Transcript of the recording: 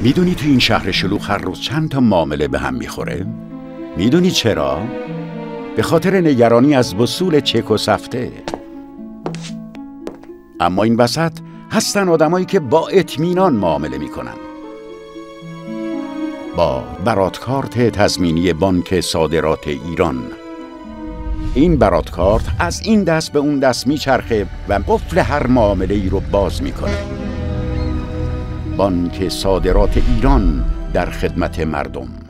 می‌دونی تو این شهر شلوغ هر روز چند تا معامله به هم می‌خوره؟ می‌دونی چرا؟ به خاطر نگرانی از وصول چک و سفته اما این وسط هستن آدمایی که با اطمینان معامله می‌کنن با براتکارت تضمینی بانک صادرات ایران این براتکارت از این دست به اون دست میچرخه و قفل هر معامله ای رو باز می‌کنه بانک صادرات ایران در خدمت مردم.